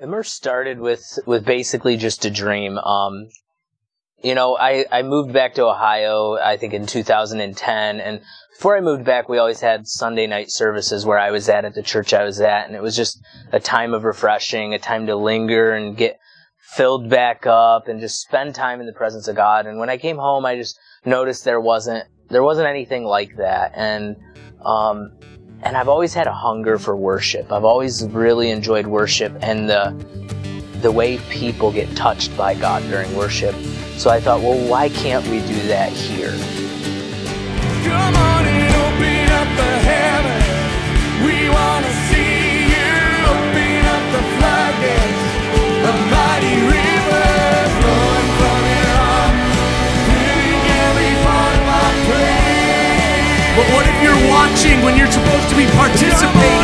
Immerse started with with basically just a dream. Um, you know, I, I moved back to Ohio, I think in 2010, and before I moved back, we always had Sunday night services where I was at at the church I was at, and it was just a time of refreshing, a time to linger and get filled back up and just spend time in the presence of God. And when I came home, I just noticed there wasn't there wasn't anything like that, and um, and I've always had a hunger for worship. I've always really enjoyed worship and the the way people get touched by God during worship. So I thought, well, why can't we do that here? But what if you're watching when you're supposed to be participating?